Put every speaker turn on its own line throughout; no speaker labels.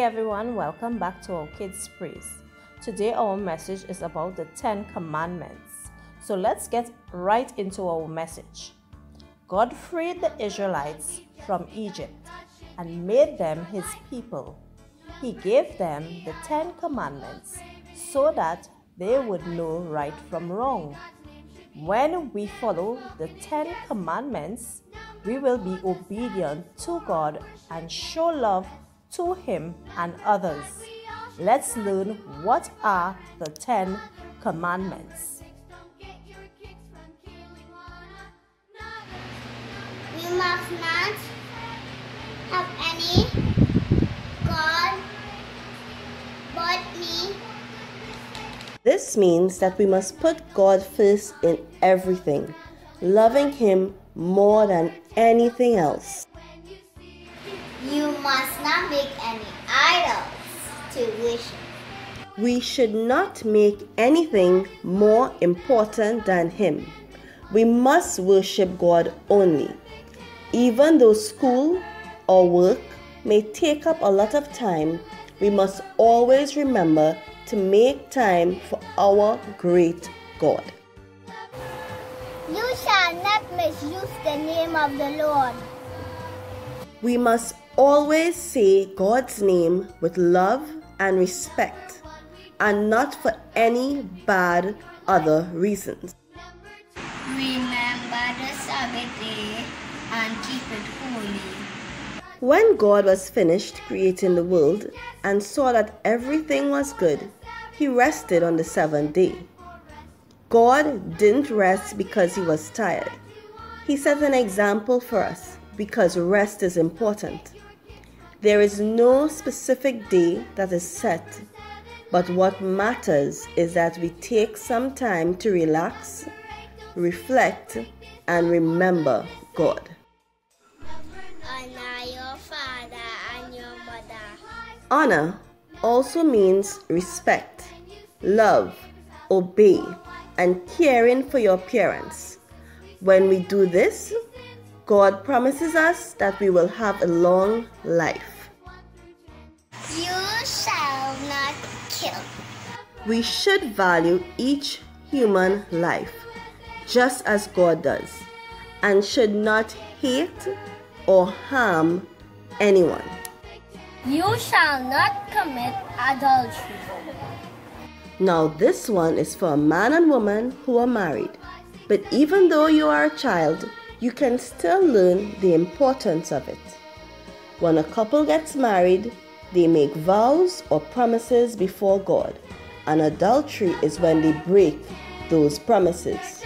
Everyone, welcome back to our Kids Praise. Today our message is about the 10 commandments. So let's get right into our message. God freed the Israelites from Egypt and made them his people. He gave them the 10 commandments so that they would know right from wrong. When we follow the Ten Commandments, we will be obedient to God and show love to Him and others. Let's learn what are the Ten Commandments.
We must not have any God but me.
This means that we must put God first in everything, loving Him more than anything else.
You must not make any idols to worship.
We should not make anything more important than Him. We must worship God only. Even though school or work may take up a lot of time, we must always remember to make time for our great God.
You shall not misuse the name of the Lord.
We must always say God's name with love and respect and not for any bad other reasons.
Remember the Sabbath day and keep it holy.
When God was finished creating the world and saw that everything was good, he rested on the seventh day. God didn't rest because he was tired. He set an example for us because rest is important. There is no specific day that is set, but what matters is that we take some time to relax, reflect, and remember God.
Honor your father and your mother.
Honor also means respect, love, obey, and caring for your parents. When we do this, God promises us that we will have a long life.
You shall not kill.
We should value each human life just as God does and should not hate or harm anyone.
You shall not commit adultery.
Now, this one is for a man and woman who are married. But even though you are a child, you can still learn the importance of it. When a couple gets married, they make vows or promises before God, and adultery is when they break those promises.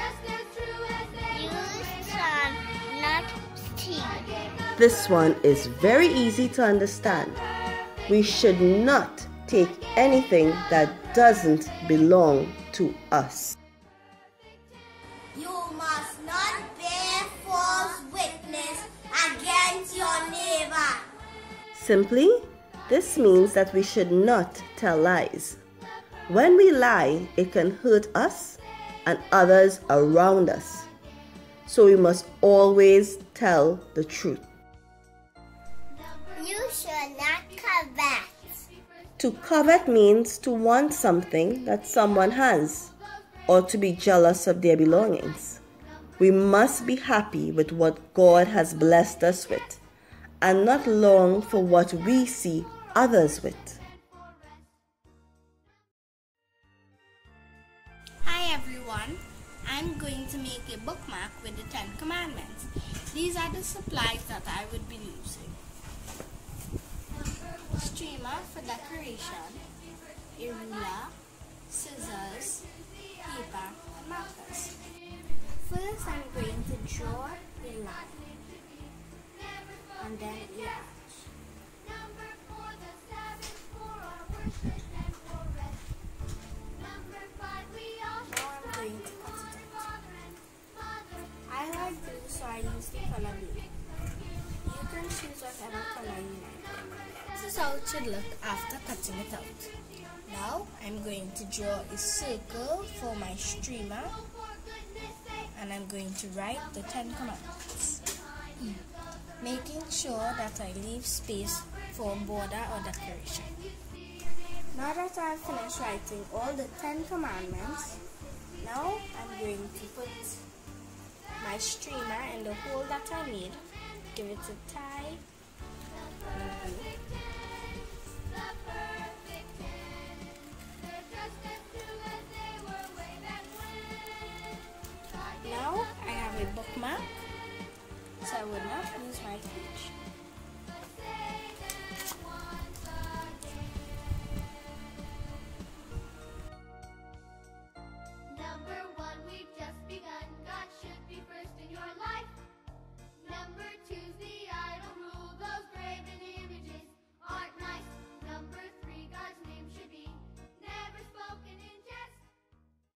This one is very easy to understand. We should not take anything that doesn't belong to us.
You must not bear false witness against your neighbor.
Simply, this means that we should not tell lies. When we lie, it can hurt us and others around us. So we must always tell the truth.
You should not covet.
To covet means to want something that someone has or to be jealous of their belongings. We must be happy with what God has blessed us with and not long for what we see others with.
Hi everyone, I'm going to make a bookmark with the Ten Commandments. These are the supplies that I would be using. Streamer for decoration, a ruler, scissors, like blue so I use the color blue. You can choose whatever color you like. This is how it should look after cutting it out. Now I'm going to draw a circle for my streamer and I'm going to write the Ten Commandments. Making sure that I leave space for border or decoration. Now that I've finished writing all the Ten Commandments, now I'm going to put my streamer in the hole that I made, give it a tie,